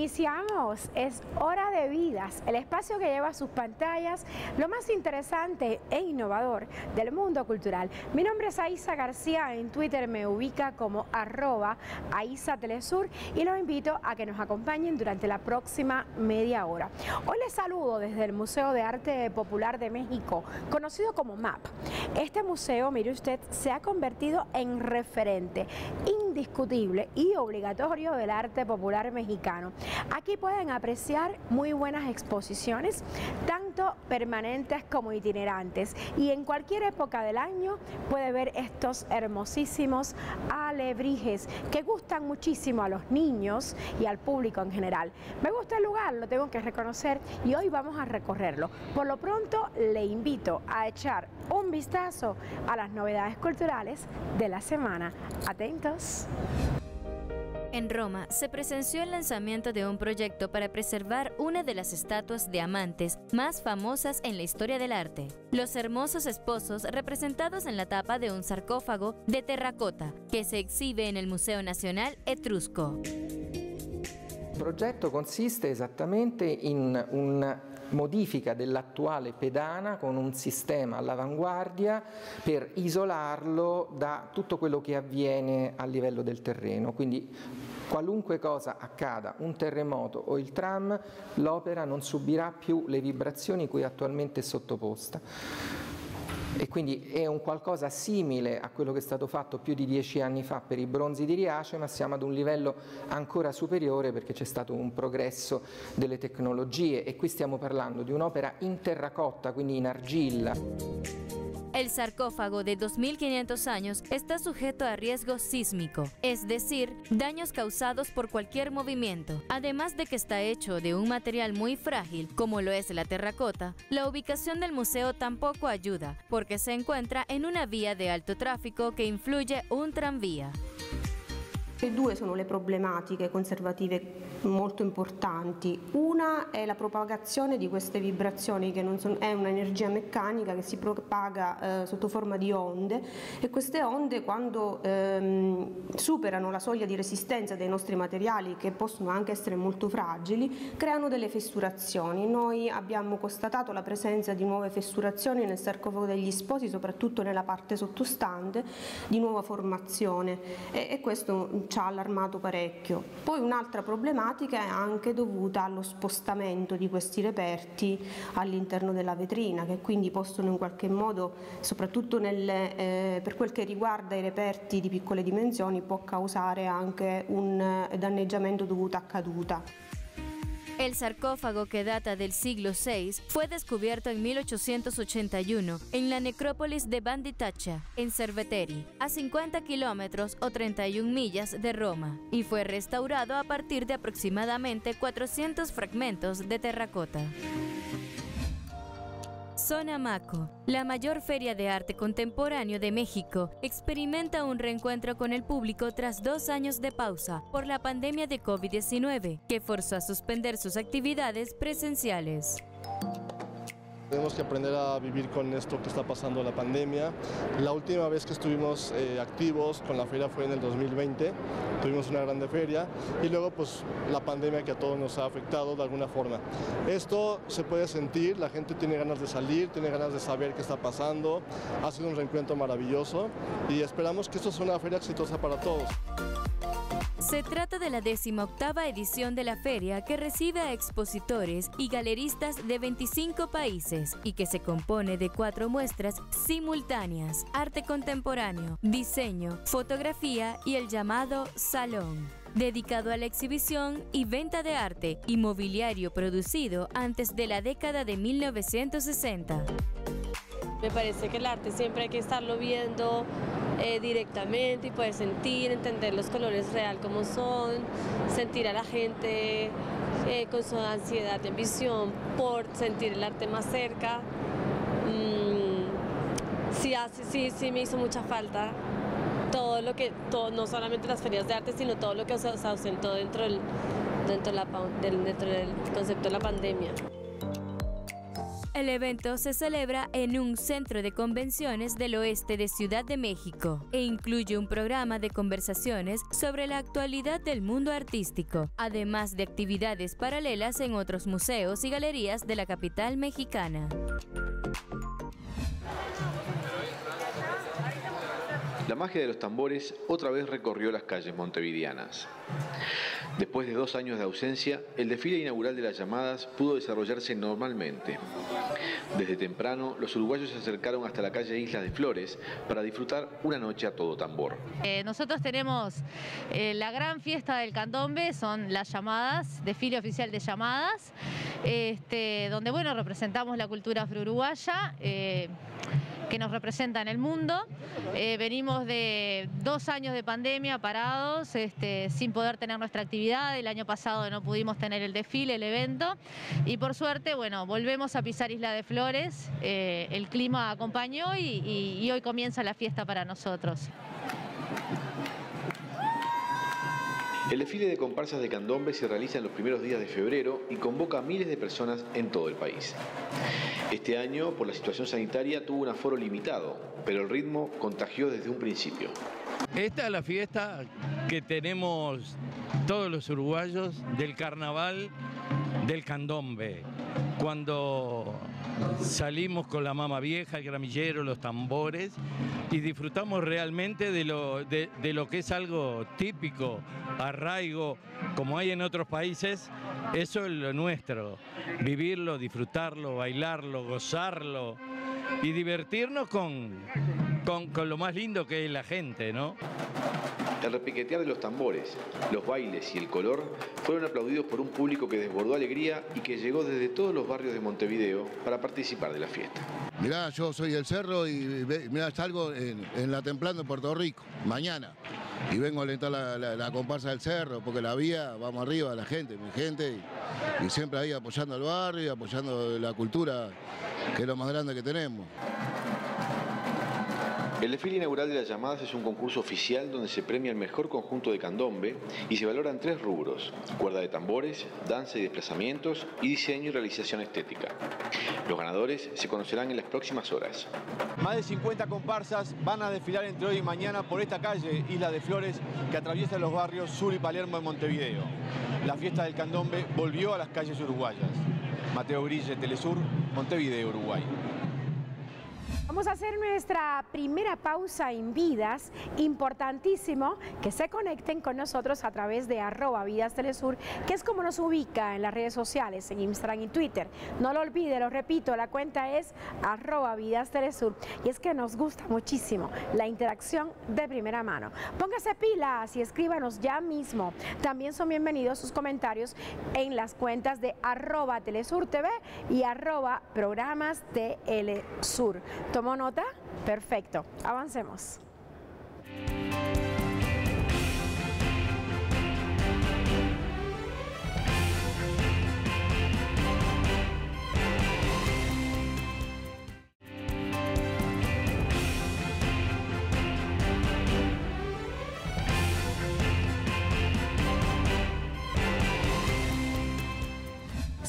Iniciamos, es Hora de Vidas, el espacio que lleva a sus pantallas lo más interesante e innovador del mundo cultural. Mi nombre es Aisa García, en Twitter me ubica como arroba Aisa Telesur y los invito a que nos acompañen durante la próxima media hora. Hoy les saludo desde el Museo de Arte Popular de México, conocido como MAP. Este museo, mire usted, se ha convertido en referente indiscutible y obligatorio del arte popular mexicano. Aquí pueden apreciar muy buenas exposiciones, tanto permanentes como itinerantes, y en cualquier época del año puede ver estos hermosísimos alebrijes que gustan muchísimo a los niños y al público en general. Me gusta el lugar, lo tengo que reconocer, y hoy vamos a recorrerlo. Por lo pronto, le invito a echar un vistazo a las novedades culturales de la semana. Atentos. En Roma se presenció el lanzamiento de un proyecto para preservar una de las estatuas de amantes más famosas en la historia del arte. Los hermosos esposos representados en la tapa de un sarcófago de terracota que se exhibe en el Museo Nacional Etrusco. Il progetto consiste esattamente in una modifica dell'attuale pedana con un sistema all'avanguardia per isolarlo da tutto quello che avviene a livello del terreno. Quindi qualunque cosa accada, un terremoto o il tram, l'opera non subirà più le vibrazioni cui attualmente è sottoposta e quindi è un qualcosa simile a quello che è stato fatto più di dieci anni fa per i bronzi di Riace, ma siamo ad un livello ancora superiore perché c'è stato un progresso delle tecnologie e qui stiamo parlando di un'opera in terracotta, quindi in argilla. El sarcófago de 2.500 años está sujeto a riesgo sísmico, es decir, daños causados por cualquier movimiento. Además de que está hecho de un material muy frágil, como lo es la terracota, la ubicación del museo tampoco ayuda, porque se encuentra en una vía de alto tráfico que influye un tranvía. Molto importanti. Una è la propagazione di queste vibrazioni che sono, è un'energia meccanica che si propaga eh, sotto forma di onde e queste onde quando ehm, superano la soglia di resistenza dei nostri materiali che possono anche essere molto fragili creano delle fessurazioni. Noi abbiamo constatato la presenza di nuove fessurazioni nel sarcofago degli sposi soprattutto nella parte sottostante di nuova formazione e, e questo ci ha allarmato parecchio. Poi un'altra problematica è anche dovuta allo spostamento di questi reperti all'interno della vetrina che quindi possono in qualche modo, soprattutto nelle, eh, per quel che riguarda i reperti di piccole dimensioni, può causare anche un danneggiamento dovuto a caduta. El sarcófago que data del siglo VI fue descubierto en 1881 en la necrópolis de Banditacha, en Cerveteri, a 50 kilómetros o 31 millas de Roma, y fue restaurado a partir de aproximadamente 400 fragmentos de terracota. Sonamaco, la mayor feria de arte contemporáneo de México, experimenta un reencuentro con el público tras dos años de pausa por la pandemia de COVID-19, que forzó a suspender sus actividades presenciales. Tenemos que aprender a vivir con esto que está pasando la pandemia. La última vez que estuvimos eh, activos con la feria fue en el 2020, tuvimos una grande feria y luego pues la pandemia que a todos nos ha afectado de alguna forma. Esto se puede sentir, la gente tiene ganas de salir, tiene ganas de saber qué está pasando, ha sido un reencuentro maravilloso y esperamos que esto sea una feria exitosa para todos. Se trata de la octava edición de la feria que recibe a expositores y galeristas de 25 países y que se compone de cuatro muestras simultáneas, arte contemporáneo, diseño, fotografía y el llamado salón dedicado a la exhibición y venta de arte y mobiliario producido antes de la década de 1960. Me parece que el arte siempre hay que estarlo viendo eh, directamente y poder sentir, entender los colores real como son, sentir a la gente eh, con su ansiedad y ambición por sentir el arte más cerca. Mm, sí, sí, sí me hizo mucha falta todo lo que, todo, no solamente las ferias de arte, sino todo lo que se ausentó dentro dentro del concepto de la pandemia. El evento se celebra en un centro de convenciones del oeste de Ciudad de México e incluye un programa de conversaciones sobre la actualidad del mundo artístico, además de actividades paralelas en otros museos y galerías de la capital mexicana. La magia de los tambores otra vez recorrió las calles montevideanas. Después de dos años de ausencia, el desfile inaugural de las llamadas pudo desarrollarse normalmente. Desde temprano, los uruguayos se acercaron hasta la calle Islas de Flores para disfrutar una noche a todo tambor. Eh, nosotros tenemos eh, la gran fiesta del candombe, son las llamadas, desfile oficial de llamadas, este, donde bueno, representamos la cultura afro-uruguaya. Eh, que nos representa en el mundo. Eh, venimos de dos años de pandemia parados, este, sin poder tener nuestra actividad. El año pasado no pudimos tener el desfile, el evento. Y por suerte, bueno, volvemos a pisar Isla de Flores. Eh, el clima acompañó y hoy comienza la fiesta para nosotros. El desfile de comparsas de candombe se realiza en los primeros días de febrero y convoca a miles de personas en todo el país. Este año, por la situación sanitaria, tuvo un aforo limitado, pero el ritmo contagió desde un principio. Esta es la fiesta que tenemos todos los uruguayos del carnaval del candombe. Cuando salimos con la mama vieja, el gramillero, los tambores y disfrutamos realmente de lo, de, lo que es algo típico, arraigo, como hay en otros países, eso es lo nuestro, vivirlo, disfrutarlo, bailarlo, gozarlo y divertirnos con, con, con lo más lindo que es la gente, ¿no? El repiquetear de los tambores, los bailes y el color fueron aplaudidos por un público que desbordó alegría y que llegó desde todos los barrios de Montevideo para participar de la fiesta. Mirá, yo soy el Cerro y mirá, salgo en, la Templando, Puerto Rico, mañana. Y vengo a alentar la, comparsa del Cerro, porque la vía, vamos arriba, la gente, mi gente, y, y siempre ahí apoyando al barrio, apoyando la cultura, que es lo más grande que tenemos. El desfile inaugural de las llamadas es un concurso oficial donde se premia el mejor conjunto de candombe y se valoran tres rubros, cuerda de tambores, danza y desplazamientos y diseño y realización estética. Los ganadores se conocerán en las próximas horas. Más de 50 comparsas van a desfilar entre hoy y mañana por esta calle, Isla de Flores, que atraviesa los barrios Sur y Palermo de Montevideo. La fiesta del candombe volvió a las calles uruguayas. Mateo Grille, Telesur, Montevideo, Uruguay. Vamos a hacer nuestra primera pausa en vidas. Importantísimo que se conecten con nosotros a través de arroba Vidas Telesur, que es como nos ubica en las redes sociales, en Instagram y Twitter. No lo olvide, lo repito, la cuenta es arroba Vidas Telesur. Y es que nos gusta muchísimo la interacción de primera mano. Póngase pilas y escríbanos ya mismo. También son bienvenidos sus comentarios en las cuentas de arroba Telesur TV y arroba programas Telesur. ¿Tomó nota? Perfecto. Avancemos.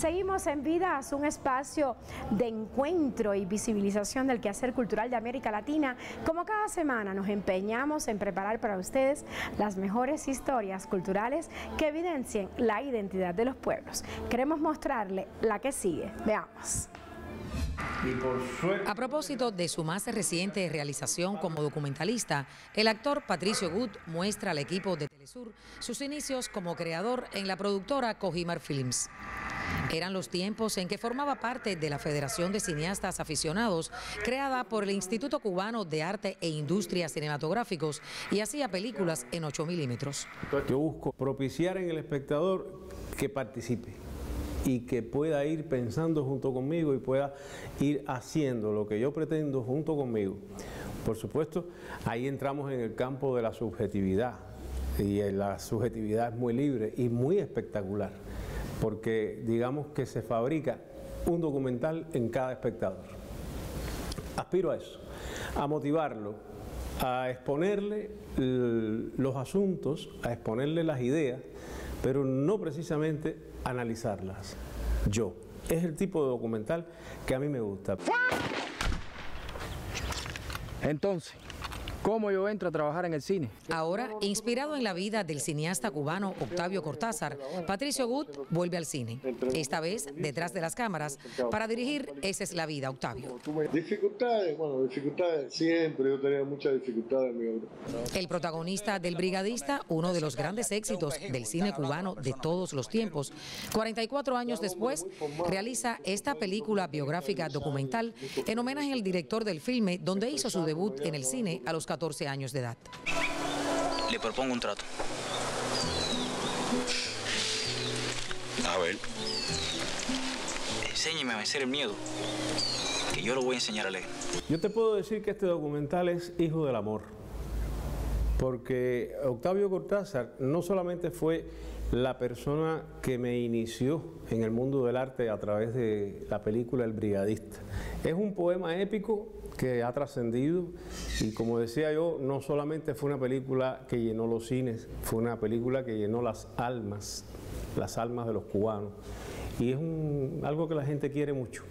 Seguimos en Vidas, un espacio de encuentro y visibilización del quehacer cultural de América Latina. Como cada semana nos empeñamos en preparar para ustedes las mejores historias culturales que evidencien la identidad de los pueblos. Queremos mostrarle la que sigue. Veamos. A propósito de su más reciente realización como documentalista, el actor Patricio Good muestra al equipo de Telesur sus inicios como creador en la productora Cojimar Films. Eran los tiempos en que formaba parte de la Federación de Cineastas Aficionados, creada por el Instituto Cubano de Arte e Industrias Cinematográficos, y hacía películas en 8 milímetros. Yo busco propiciar en el espectador que participe y que pueda ir pensando junto conmigo y pueda ir haciendo lo que yo pretendo junto conmigo. Por supuesto, ahí entramos en el campo de la subjetividad y la subjetividad es muy libre y muy espectacular porque digamos que se fabrica un documental en cada espectador. Aspiro a eso, a motivarlo, a exponerle los asuntos, a exponerle las ideas, pero no precisamente analizarlas yo, es el tipo de documental que a mí me gusta. Entonces, ¿Cómo yo entro a trabajar en el cine? Ahora, inspirado en la vida del cineasta cubano Octavio Cortázar, Patricio Gut vuelve al cine. Esta vez detrás de las cámaras para dirigir Esa es la vida, Octavio. Dificultades, bueno, dificultades siempre, yo tenía muchas dificultades en mi obra. El protagonista del Brigadista, uno de los grandes éxitos del cine cubano de todos los tiempos, 44 años después, realiza esta película biográfica documental en homenaje al director del filme donde hizo su debut en el cine a los 14 años de edad. Le propongo un trato. A ver. Enséñeme a vencer el miedo, que yo lo voy a enseñar a leer. Yo te puedo decir que este documental es hijo del amor, porque Octavio Cortázar no solamente fue la persona que me inició en el mundo del arte a través de la película El Brigadista. Es un poema épico que ha trascendido y como decía yo, no solamente fue una película que llenó los cines, fue una película que llenó las almas, las almas de los cubanos y es algo que la gente quiere mucho.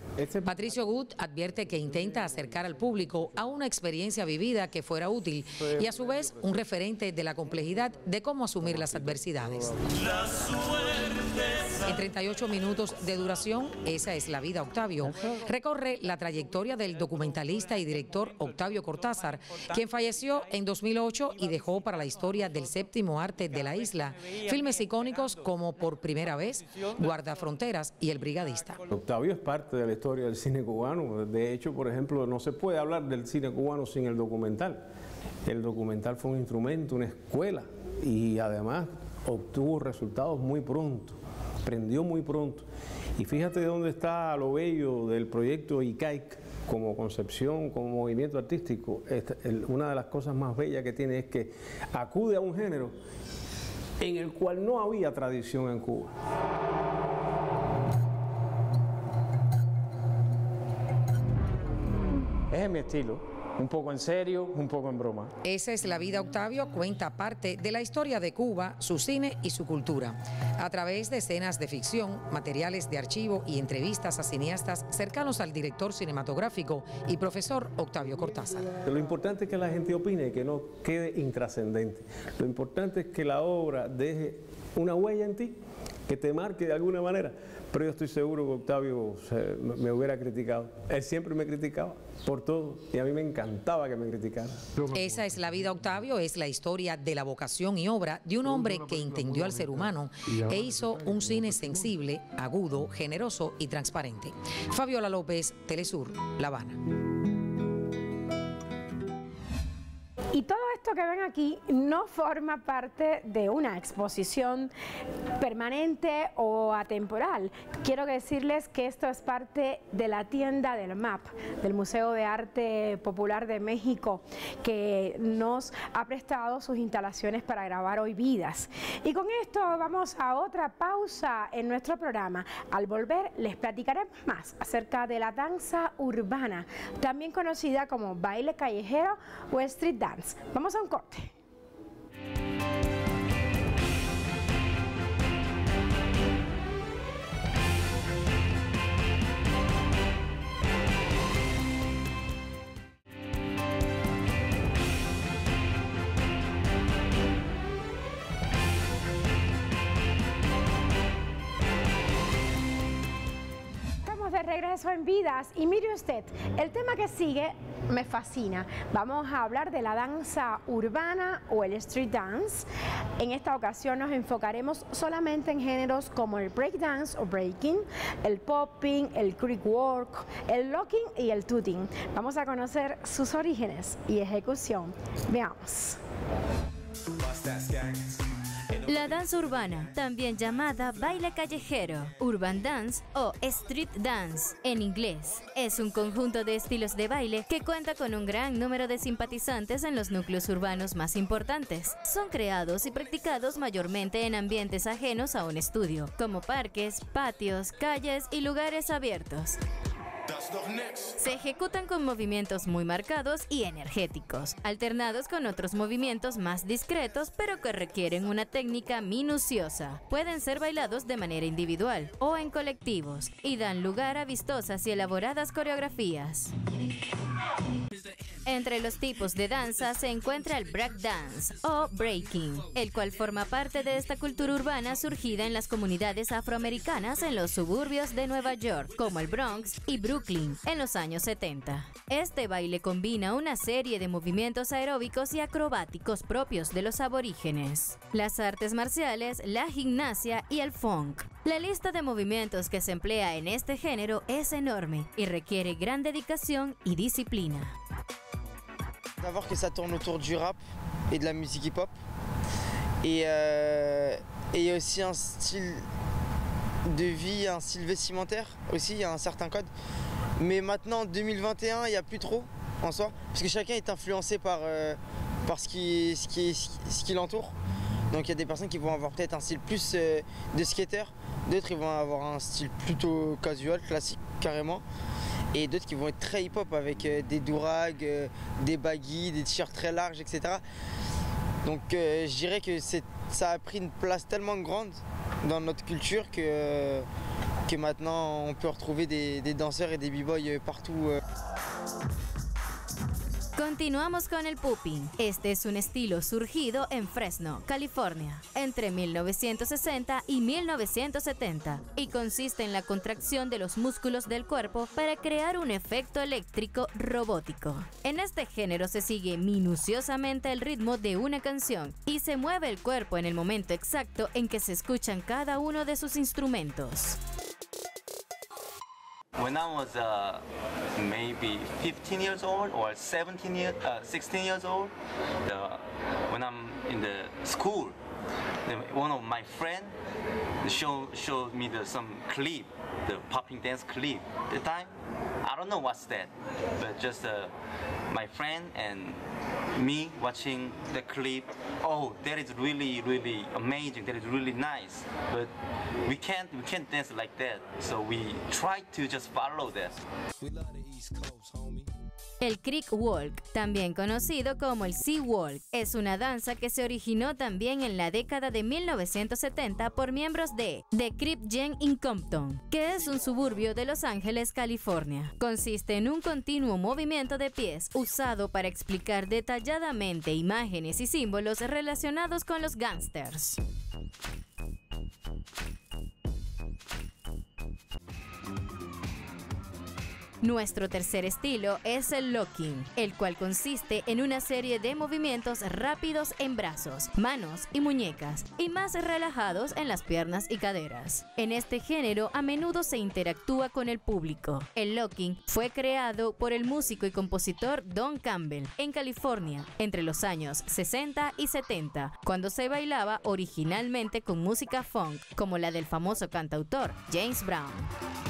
Patricio Gut advierte que intenta acercar al público a una experiencia vivida que fuera útil y a su vez un referente de la complejidad de cómo asumir las adversidades. En 38 minutos de duración, esa es la vida Octavio, recorre la trayectoria del documentalista y director Octavio Cortázar, quien falleció en 2008 y dejó para la historia del séptimo arte de la isla filmes icónicos como Por primera vez, Guarda Fronteras y El Brigadista. Octavio es parte de la historia del cine cubano. De hecho, por ejemplo, no se puede hablar del cine cubano sin el documental. El documental fue un instrumento, una escuela y además obtuvo resultados muy pronto, aprendió muy pronto. Y fíjate dónde está lo bello del proyecto ICAIC como concepción, como movimiento artístico. Una de las cosas más bellas que tiene es que acude a un género en el cual no había tradición en Cuba. Es mi estilo, un poco en serio, un poco en broma. Esa es la vida Octavio, cuenta parte de la historia de Cuba, su cine y su cultura, a través de escenas de ficción, materiales de archivo y entrevistas a cineastas cercanos al director cinematográfico y profesor Octavio Cortázar. Lo importante es que la gente opine, que no quede intrascendente. Lo importante es que la obra deje una huella en ti, que te marque de alguna manera. Pero yo estoy seguro que Octavio me hubiera criticado. Él siempre me criticaba por todo y a mí me encantaba que me criticara. Esa es la vida, Octavio, es la historia de la vocación y obra de un hombre que entendió al ser humano e hizo un cine sensible, agudo, generoso y transparente. Fabiola López, Telesur, La Habana. Y todo esto que ven aquí no forma parte de una exposición permanente o atemporal. Quiero decirles que esto es parte de la tienda del MAP, del Museo de Arte Popular de México, que nos ha prestado sus instalaciones para grabar hoy vidas. Y con esto vamos a otra pausa en nuestro programa. Al volver les platicaremos más acerca de la danza urbana, también conocida como baile callejero o street dance. Vamos a un corte. Regreso en Vidas y mire usted, el tema que sigue me fascina. Vamos a hablar de la danza urbana o el street dance. En esta ocasión nos enfocaremos solamente en géneros como el break dance o breaking, el popping, el creek work, el locking y el tooting. Vamos a conocer sus orígenes y ejecución. Veamos. La danza urbana, también llamada baile callejero, urban dance o street dance en inglés, es un conjunto de estilos de baile que cuenta con un gran número de simpatizantes en los núcleos urbanos más importantes. Son creados y practicados mayormente en ambientes ajenos a un estudio, como parques, patios, calles y lugares abiertos. Se ejecutan con movimientos muy marcados y energéticos, alternados con otros movimientos más discretos pero que requieren una técnica minuciosa. Pueden ser bailados de manera individual o en colectivos y dan lugar a vistosas y elaboradas coreografías. Entre los tipos de danza se encuentra el breakdance o breaking, el cual forma parte de esta cultura urbana surgida en las comunidades afroamericanas en los suburbios de Nueva York, como el Bronx y Brooklyn, en los años 70. Este baile combina una serie de movimientos aeróbicos y acrobáticos propios de los aborígenes, las artes marciales, la gimnasia y el funk. La lista de movimientos que se emplea en este género es enorme y requiere gran dedicación y disciplina. Savoir que ça tourne autour du rap et de la musique hip-hop. Et il y a aussi un style de vie, un style vestimentaire aussi, il y a un certain code. Mais maintenant, en 2021, il n'y a plus trop en soi, parce que chacun est influencé par, euh, par ce qui, ce l'entoure. Donc il y a des personnes qui vont avoir peut-être un style plus euh, de skater, d'autres ils vont avoir un style plutôt casual, classique carrément. Et d'autres qui vont être très hip-hop avec euh, des dourags, euh, des baggy, des t-shirts très larges, etc. Donc euh, je dirais que ça a pris une place tellement grande dans notre culture que, maintenant on peut retrouver des, des danseurs et des b-boys partout. Continuamos con el pooping. Este es un estilo surgido en Fresno, California, entre 1960 y 1970 y consiste en la contracción de los músculos del cuerpo para crear un efecto eléctrico robótico. En este género se sigue minuciosamente el ritmo de una canción y se mueve el cuerpo en el momento exacto en que se escuchan cada uno de sus instrumentos. When I was uh, maybe 15 years old or 17 years, uh, 16 years old, the, when I'm in the school, one of my friend show, showed me the, some clip, the popping dance clip. At The time, don't know what's that, but just uh, my friend and me watching the clip. Oh, that is really, really amazing. That is really nice. But we can't, we can't dance like that. So we try to just follow that. El Creek Walk, también conocido como el Sea Walk, es una danza que se originó también en la década de 1970 por miembros de The Creep Gen in Compton, que es un suburbio de Los Ángeles, California. Consiste en un continuo movimiento de pies usado para explicar detalladamente imágenes y símbolos relacionados con los gángsters. Nuestro tercer estilo es el locking, el cual consiste en una serie de movimientos rápidos en brazos, manos y muñecas, y más relajados en las piernas y caderas. En este género a menudo se interactúa con el público. El locking fue creado por el músico y compositor Don Campbell en California entre los años 60 y 70, cuando se bailaba originalmente con música funk, como la del famoso cantautor James Brown.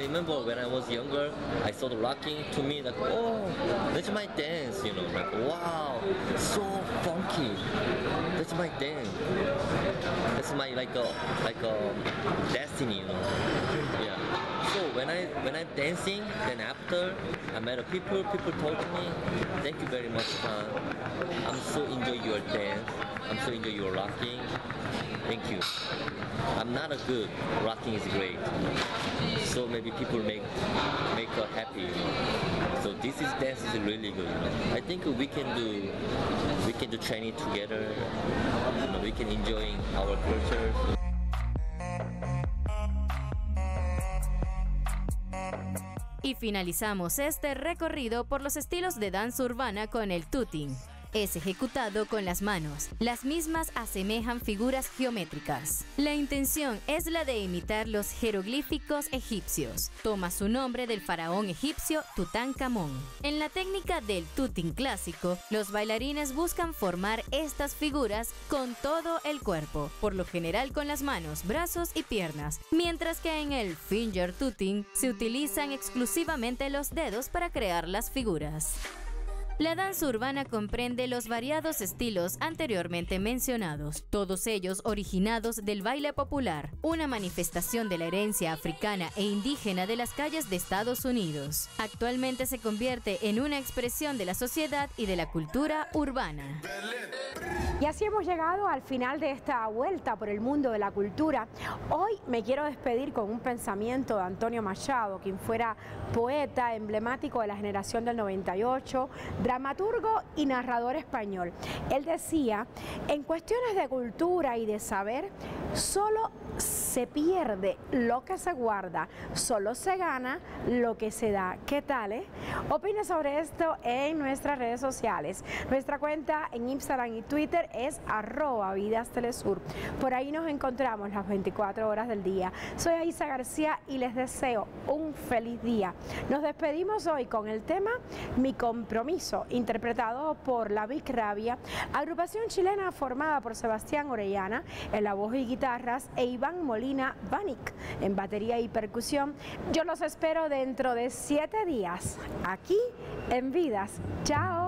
Remember when I was younger, I saw the rocking to me like, oh, that's my dance, you know, like, wow, so funky. That's my dance. That's my like a like a destiny, you know. So when I when I'm dancing, then after I met people, people told me, thank you very much. I'm so enjoy your dance. I'm so enjoy your rocking. Thank you. I'm not a good. Rocking is great. So maybe people make make her happy. So this is dance is really good. I think we can do we can do training together. We can enjoy our culture. Y finalizamos este recorrido por los estilos de danza urbana con el tooting. Es ejecutado con las manos. Las mismas asemejan figuras geométricas. La intención es la de imitar los jeroglíficos egipcios. Toma su nombre del faraón egipcio Tutankamón. En la técnica del tooting clásico, los bailarines buscan formar estas figuras con todo el cuerpo, por lo general con las manos, brazos y piernas, mientras que en el finger tooting se utilizan exclusivamente los dedos para crear las figuras. La danza urbana comprende los variados estilos anteriormente mencionados, todos ellos originados del baile popular, una manifestación de la herencia africana e indígena de las calles de Estados Unidos. Actualmente se convierte en una expresión de la sociedad y de la cultura urbana. Y así hemos llegado al final de esta vuelta por el mundo de la cultura. Hoy me quiero despedir con un pensamiento de Antonio Machado, quien fuera poeta emblemático de la generación del 98, dramaturgo y narrador español. Él decía, en cuestiones de cultura y de saber, solo se pierde lo que se guarda, solo se gana lo que se da. ¿Qué tal? Eh? Opine sobre esto en nuestras redes sociales. Nuestra cuenta en Instagram y Twitter es arroba Vidas Telesur. Por ahí nos encontramos las 24 horas del día. Soy Aisa García y les deseo un feliz día. Nos despedimos hoy con el tema Mi Compromiso, interpretado por La Vic Rabia, agrupación chilena formada por Sebastián Orellana en la voz y guitarras e Iván Molina Vanik en batería y percusión. Yo los espero dentro de siete días aquí en Vidas. Chao.